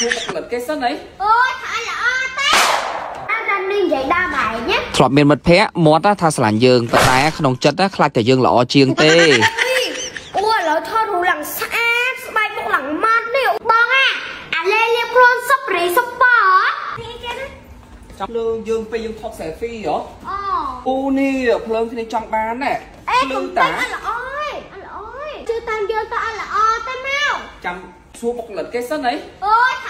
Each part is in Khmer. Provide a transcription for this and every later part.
សួរបុគ្គលិកគេសិនអីអូយថាល្អទេអើរ៉ាននេះនិយាយដើមហើយណាធ្លាប់មានមិត្តភ័ក្តិមាត់ណាថាស្រឡាញ់យើងប៉ុន្តែក្នុងចិត្តណាខ្លាចតែយើងល្អជាងទេអូឥឡូវថតរូបឡើងស្អាតស្បែកមុខឡើងម៉ត់នេះបងអាអាលេលាបខ្លួនសុបរីសុបប៉នេះគេណាចាំលើយើងពេលយើងថត selfie ហ៎អូអូនេះភ្លើងគ្នាចង់បានណែអេភ្លើកុំងតែតាអត់ល្អអើយអត់ល្អអើយជឿតាមយើងទៅអត់ល្អទេមកចាំសួរបុគ្គលិកគេសិនអីអូយថាអត់ល្អទេ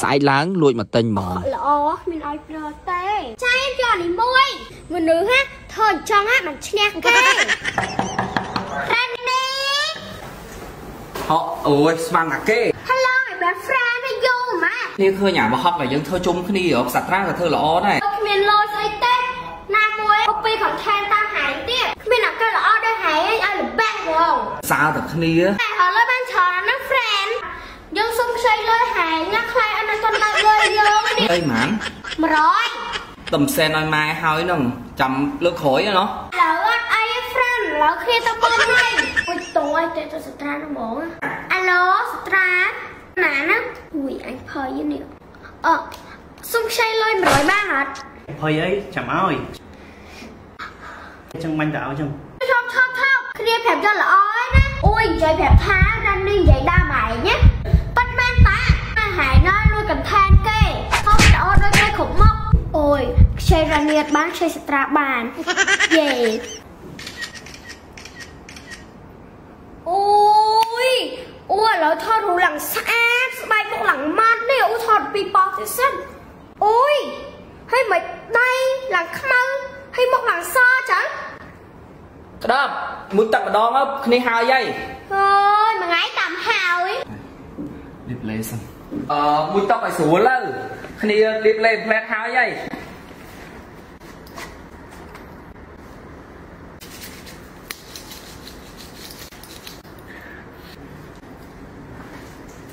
ស្អែកឡើងលួចមកទិញហ្មងល្អមានឲ្យប្រើទេចាយយកនេះមួយមនុស្សណាធ្វើអញ្ចឹងណាមិនឈ្នះគេរ៉ាននេះហ៎អូយស្វាំងអាគេ Hello my best friend ឲ្យយូរម៉ានេះឃើញអាមហឹកដែលយើងធ្វើជុំគ្នាហ៎ខ្សាត្រាក៏ធ្វើល្អដែរគ្មានលយស្អីទេណាមួយ copy content តាមហែងទៀតគ្មានអកលល្អដូចហែងឲ្យល្បេះហ្មងសើតែគ្នាតែហើយលុយបានច្រើនណាស់ friend យើងសុំខ្ចីលុយហែងណាខ្លាយអត់ដល់ដល់លុយយើងនេះអីហ្មង100តំសែនឲ្យម៉ែហើយហ្នឹងចាំលើកក្រោយណោះឥឡូវអត់អីទេ friend ឥឡូវគ្នាទៅមើលហើយអុយតងឲ្យទៅទៅសត្រាហ្នឹងហ្មងអាឡូសត្រាណាណាអុយអញភ័យនេះអឺសុំខ្ចីលុយ100បានអត់ភ័យអីចាំឲ្យអញ្ចឹងបាញ់តើឲ្យអញ្ចឹងថប់ថប់ថប់គ្នាប្រាប់យកល្អហើយណាអូយនិយាយប្រាប់ថារ៉ាននេះនិយាយដើមហើយណាប៉ិនមែនតាអា ហើយណាលួចកន្ធានគេខំល្អដូចគេគ្រប់មុខអូយខ្ចីរ៉ានៀតបានខ្ចីសត្រាបានយេអូយអូឥឡូវថតរូបឡើងស្អាតស្បែកមុខឡើងម៉ត់នេះអូថតពីប៉ោះទៅសិនអូយហើយមិនដៃឡើងខ្មៅហើយមុខឡើងសចឹងក្តាប់មួយទឹកម្ដងមកគ្នាហើយហីអើយមួយថ្ងៃតាមហើយ លៀបលេសិនអឺមួយតុកឲ្យស្រួលទៅគ្នាលៀបលេផ្លែតហើយហី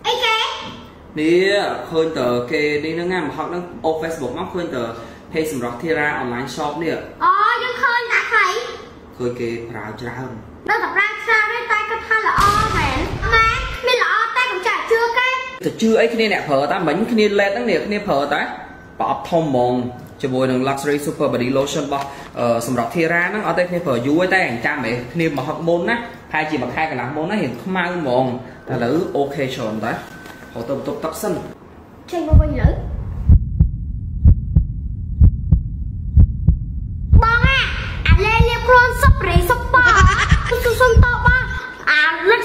អីគេនេះឃើញតើគេនេះហ្នឹងណាមហឹកហ្នឹងអូ Facebook មកឃើញតើ page សម្រាប់ធីរា online shop នេះអូយើងឃើញដាក់ហើយឃើញគេប្រើច្រើនដល់តែប្រា ទៅជឿអីគ្នាអ្នកប្រើតាមិញគ្នា LED ហ្នឹងនេះគ្នាប្រើតាប្រអប់ធំហ្មងជាមួយនឹង luxury super body lotion របស់អឺសម្រាប់ធីរាហ្នឹងអត់ទេគ្នាប្រើយូរទេតែអញ្ចាំហ៎គ្នាមកហឹកមុនណាប្រហែលជាមួយខែកន្លះមុនណារៀងខ្មៅហ្មងតែឥឡូវអូខេច្រើនតាហៅទៅបន្ទប់ទឹកសិនចេញមកវិញលើបងអាអាលេលាបខ្លួនសុបរីសុបប៉ាសុំសុំតបអាលឹក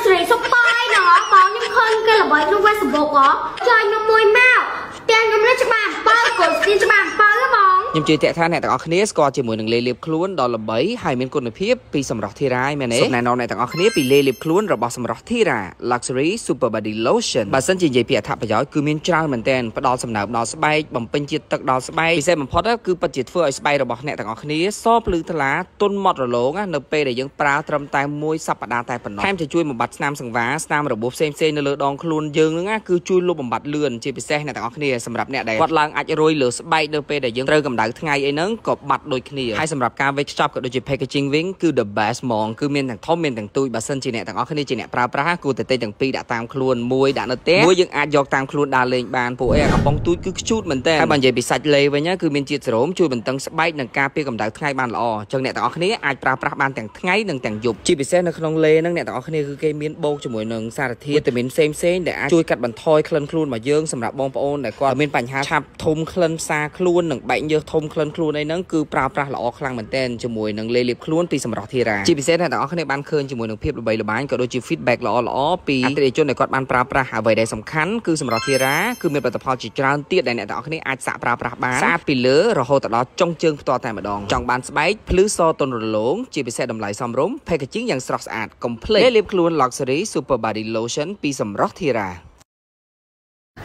ស្រីសុបប៉ាឯណោះបងខ្ញុំឃើញគេល្បីក្នុង Facebook ហ៎ចាញ់ខ្ញុំមួយមកផ្ទះខ្ញុំនេះច្បាស់អំពើកូនស្ទីនច្បាស់អំពើហ៎បង ខ្ញុំជឿតាក់ថាអ្នកទាំងអស់គ្នាស្គាល់ជាមួយនឹងលេលាបខ្លួនដ៏ល្បីហើយមានគុណភាពពីសម្រស់ធីរាយមែនទេសូមណែនាំអ្នកទាំងអស់គ្នាពីលេលាបខ្លួនរបស់សម្រស់ធីរា Luxury Super Body Lotion បើសិនជានិយាយពីអត្ថប្រយោជន៍គឺមានច្រើនមែនទែនផ្ដល់សំណើមដល់ស្បែកបំពេញជាតិទឹកដល់ស្បែកពិសេសបំផុតគឺពិតជាធ្វើឲ្យស្បែករបស់អ្នកទាំងអស់គ្នាសភ្លឺថ្លាទន់ម៉ត់រលោងណានៅពេលដែលយើងប្រើត្រឹមតែមួយសប្តាហ៍តែប៉ុណ្ណោះថែមទាំងជួយបំបត្តិស្នាមសង្វារស្នាមរបួសផ្សេងៗនៅលើដងខ្លួនយើងហ្នឹងណាគឺជួយលុបបំបត្តិលឿនជាពិសេសអ្នកទាំងអស់គ្នាសម្រាប់អ្នកដែលគាត់ឡើងអាចរយលើស្បែកនៅពេលដែលយើងត្រូវកម្ដៅថ្ងៃអីហ្នឹងក៏បាត់ដូចគ្នាហើយសម្រាប់ការវេចខ្ចប់ក៏ដូចជា packaging វិញគឺ the best ហ្មងគឺមានទាំងធំមានទាំងទូចបើសិនជាអ្នកទាំងអស់គ្នាជាអ្នកប្រើប្រាស់គួរតែទិញទាំងពីរដាក់តាមខ្លួនមួយដាក់នៅផ្ទះមួយយើងអាចយកតាមខ្លួនដើរលេងបានពួកអីអាកំប៉ុងទូចគឺខ្ជូតមែនតើហើយបើនិយាយពីសាច់លេវិញណាគឺមានជាតិសេរ៉ូមជួយបន្តឹងស្បែកនិងការពារកម្ដៅថ្ងៃបានល្អអញ្ចឹងអ្នកទាំងអស់គ្នាអាចប្រើប្រាស់បានទាំងថ្ងៃនិងទាំងយប់ជាពិសេសនៅក្នុងលេហ្នឹងអ្នកទាំងអស់គ្នាគឺគេមានបូកជាមួយនឹងសារធាតុវីតាមីនផ្សេងផ្សេងៗដែលអាចជួយកាត់បន្ថយក្លិនខ្លួនរបស់យើងសម្រាប់បងប្អូនដែលគាត់មានបញ្ហាឆាប់ធំក្លិនផ្សាខ្លួននិងបែកញើសធំក្លិនខ្លួនអីហ្នឹងគឺប្រើប្រាស់ល្អខ្លាំងមែនទែនជាមួយនឹងលេលាបខ្លួនពីសម្រស់ធីរាជាពិសេសអ្នកទាំងអស់គ្នាបានឃើញជាមួយនឹងភាពល្បីល្បាញក៏ដូចជា feedback ល្អល្អៗពីអតិថិជនដែលគាត់បានប្រើប្រាស់អ្វីដែលសំខាន់គឺសម្រស់ធីរាគឺមានផលិតផលជាច្រើនទៀតដែលអ្នកទាំងអស់គ្នាអាចសាកប្រើប្រាស់បានស្អាតពីលើរហូតដល់ចុងជើងផ្ទាល់តែម្ដងចង់បានស្បែកភ្លឺសទន់រលោងជាពិសេសតម្លៃសមរម្យ packaging យ៉ាងស្រស់ស្អាត complete លេលាបខ្លួន luxury super body lotion ពីសម្រស់ធីរា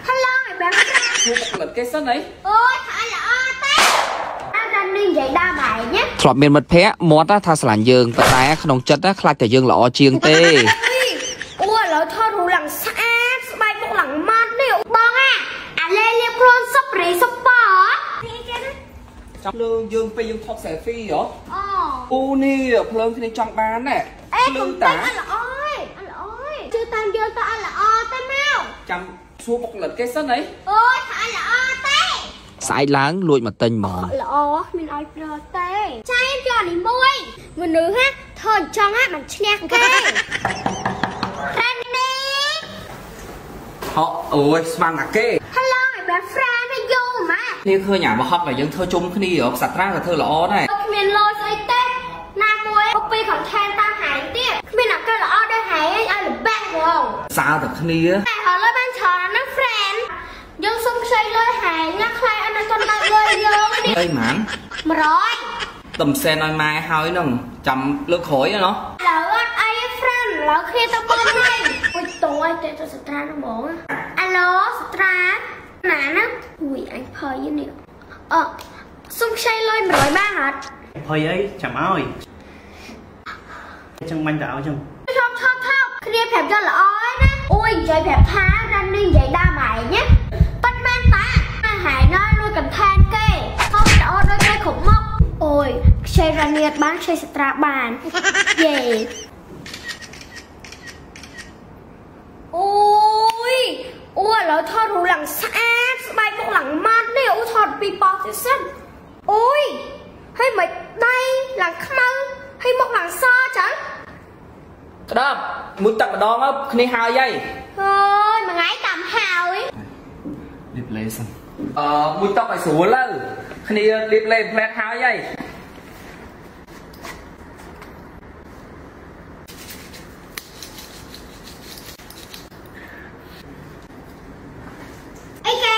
Hello my best friend ជួបផលិតគេសិនអីអូយថាល្អទេអើរ៉ា ននេះនិយាយដើមហើយណាធ្លាប់មានមិត្តភ័ក្តិមាត់ណាថាស្រឡាញ់យើងប៉ុន្តែក្នុងចិត្តណាខ្លាចតែយើងល្អជាងទេអូឥឡូវថតរូបឡើងស្អាតស្បែកមុខឡើងម៉ត់នេះបងអាអាលេលាបខ្លួនសុបរីសុបប៉ានេះគេណាចាំលើយើងពេលយើងថត selfie ហ៎អូអូនេះភ្លើងគ្នាចង់បានណែអេភ្លើកុំងតែតាអត់ល្អអើយអត់ល្អអើយជឿតាមយើងទៅអត់ល្អទេមកចាំចាំសួរបុគ្គលិកគេសិនអីអូយថាល្អទេ ស្អែកឡើងលួចមកទិញហ្មងល្អមានឲ្យប្រទេចាយយកនេះមួយមនុស្សណាធ្វើអញ្ចឹងណាមិនឈ្នះគេរ៉ានីហកអូយស្មានតាគេ Hello my best friend ឲ្យយូម៉ាគ្នាឃើញអាបហប់ដែលយើងធ្វើជុំគ្នារកសាត្រាក៏ធ្វើល្អដែរគ្មានលុយស្អីទេណាមួយ copy content តាមហែងទៀតគ្មានអកលល្អដូចហែងឲ្យល្បេះហ្មងសើតែគ្នាតែហើយលុយបានច្រើនណាស់ friend យើងសុំ ខ្ចីលុយហែងណាខ្លាយអត់ដល់ដល់លុយយើងនេះអីហ្មង100តំសែនឲ្យម៉ែហើយហ្នឹងចាំលើកក្រោយណោះឥឡូវអត់អីទេ friend ឥឡូវគ្នាទៅមើលហើយអុយតោះឲ្យទៅទៅសត្រាហ្នឹងហ្មងអាឡូសត្រាណាណាអ៊ុយអញភ័យនេះអឺសុំខ្ចីលុយ100បានអត់ភ័យអីចាំឲ្យអញ្ចឹងមិនទៅឲ្យអញ្ចឹងថប់ថប់ថប់គ្នាប្រាប់យកល្អណាអូយនិយាយប្រាប់ថារ៉ាននេះនិយាយដើមឯងណាប៉ិន មែនតាអាហែណាលួចកន្ធានគេខំល្អដូចគេគ្រប់មុខអូយខ្ចីរ៉ានៀតបានខ្ចីសត្រាបានយេអូយអូឥឡូវថតរូបឡើងស្អាតស្បែកមុខឡើងម៉ាត់នេះអូថតពីប៉ោះទៅសិនអូយហើយមិនដៃឡើងខ្មៅហើយមុខឡើងសចឹងក្តាប់មួយទឹកម្ដងមកគ្នាហើយហីអើយមួយថ្ងៃតាមហើយ លៀបលេសិនអឺមួយតុកឲ្យស្រួលទៅគ្នាលៀបលេផ្លែតហើយហីអីគេ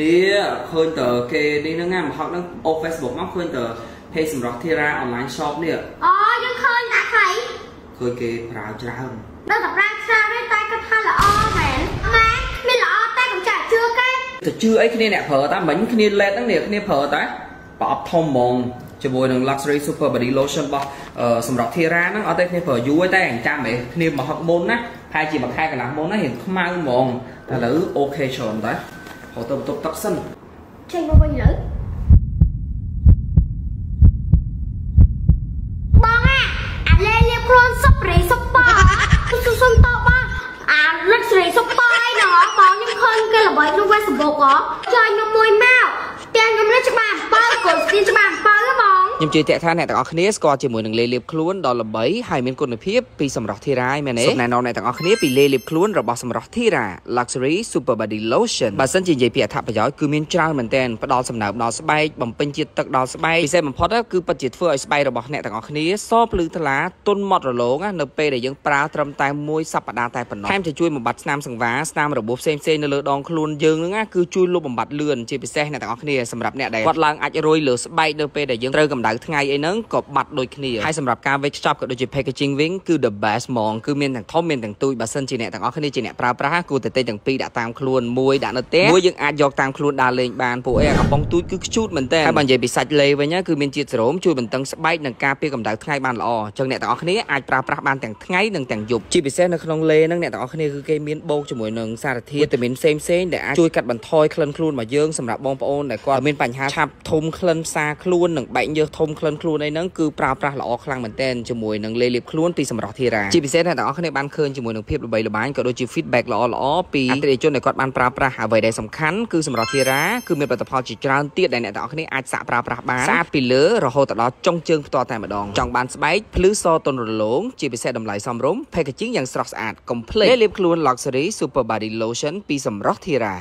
នេះឃើញតើគេនេះហ្នឹងណាមហត់ហ្នឹងអូ Facebook មកឃើញតើ page សម្រាប់ធីរា online shop នេះអូយើងឃើញដាក់ហើយឃើញគេប្រើច្រើនដល់តែប្រាខ្សាទេតែគាត់ថាល្អមែនម៉ែមានល្អតែកុំចាក់ជឿគេ ទៅជឿអីគ្នាអ្នកប្រើតាមិញគ្នា LED ហ្នឹងនេះគ្នាប្រើតាប្រអប់ធំហ្មងជាមួយនឹង luxury super body lotion របស់អឺសម្រាប់ធីរាហ្នឹងអត់ទេគ្នាប្រើយូរទេតែអញចាំហ៎គ្នាមកហឹកមុនណាប្រហែលជាមួយខែកន្លះមុនណារៀងខ្មៅហ្មងតែឥឡូវអូខេច្រើនតាហៅទៅបន្ទប់ទឹកសិនចេញមកវិញលើបងអាអាលេលៀបខ្លួនសុបរីសុបប៉ាសុសុំតបអាលឹក ឃើញគេល្បីក្នុង Facebook ហ៎ចាញ់ខ្ញុំមួយមកផ្ទះខ្ញុំនេះច្បាស់អំពើកូនស្ទីនច្បាស់អំពើហ៎បង ខ្ញុំជឿតាក់ថាអ្នកទាំងអស់គ្នាស្គាល់ជាមួយនឹងលេលាបខ្លួនដ៏ល្បីហើយមានគុណភាពពីសម្រស់ធីរាយមែនទេសូមណែនាំអ្នកទាំងអស់គ្នាពីលេលាបខ្លួនរបស់សម្រស់ធីរា Luxury Super Body Lotion បើសិនជានិយាយពីអត្ថប្រយោជន៍គឺមានច្រើនមែនទែនផ្ដល់សំណើមដល់ស្បែកបំពេញជាតិទឹកដល់ស្បែកពិសេសបំផុតគឺពិតជាធ្វើឲ្យស្បែករបស់អ្នកទាំងអស់គ្នាសភ្លឺថ្លាទន់ម៉ត់រលោងណានៅពេលដែលយើងប្រើត្រឹមតែមួយសប្តាហ៍តែប៉ុណ្ណោះថែមទាំងជួយបំបត្តិស្នាមសង្វារស្នាមរបួសផ្សេងៗនៅលើដងខ្លួនយើងហ្នឹងណាគឺជួយលុបបំបត្តិលឿនជាពិសេសអ្នកទាំងអស់គ្នាសម្រាប់អ្នកដែលគាត់ឡើងអាចរយលើស្បែកនៅពេលដែលយើងត្រូវកម្ដៅថ្ងៃអីហ្នឹងក៏បាត់ដូចគ្នាហើយសម្រាប់ការវេចខ្ចប់ក៏ដូចជា packaging វិញគឺ the best ហ្មងគឺមានទាំងធំមានទាំងទូចបើសិនជាអ្នកទាំងអស់គ្នាជាអ្នកប្រើប្រាស់គួរតែទិញទាំងពីរដាក់តាមខ្លួនមួយដាក់នៅផ្ទះមួយយើងអាចយកតាមខ្លួនដើរលេងបានពួកអីអាកំប៉ុងទូចគឺខ្ជូតមែនតើហើយបើនិយាយពីសាច់លេវិញគឺមានជាតិសេរ៉ូមជួយបន្តឹងស្បែកនិងការពារកម្ដៅថ្ងៃបានល្អអញ្ចឹងអ្នកទាំងអស់គ្នាអាចប្រើប្រាស់បានទាំងថ្ងៃនិងទាំងយប់ជាពិសេសនៅក្នុងលេហ្នឹងអ្នកទាំងអស់គ្នាគឺគេមានបូកជាមួយនឹងសារធាតុវីតាមីនផ្សេងផ្សេងៗដែលអាចជួយកាត់បន្ថយក្លិនខ្លួនរបស់យើងសម្រាប់បងប្អូនដែលគាត់មានបញ្ហាឆាប់ធំក្លិនផ្សាខ្លួននិងបែកញើសធំក្លិនខ្លួនអីហ្នឹងគឺប្រើប្រាស់ល្អខ្លាំងមែនទែនជាមួយនឹងលេលាបខ្លួនពីសម្រស់ធីរាជាពិសេសអ្នកទាំងអស់គ្នាបានឃើញជាមួយនឹងភាពល្បីល្បាញក៏ដូចជា feedback ល្អល្អៗពីអតិថិជនដែលគាត់បានប្រើប្រាស់អ្វីដែលសំខាន់គឺសម្រស់ធីរាគឺមានផលិតផលជាច្រើនទៀតដែលអ្នកទាំងអស់គ្នាអាចសាកប្រើប្រាស់បានស្អាតពីលើរហូតដល់ចុងជើងផ្ទាល់តែម្ដងចង់បានស្បែកភ្លឺសទន់រលោងជាពិសេសតម្លៃសមរម្យ packaging យ៉ាងស្រស់ស្អាត complete លេលាបខ្លួន luxury super body lotion ពីសម្រស់ធីរា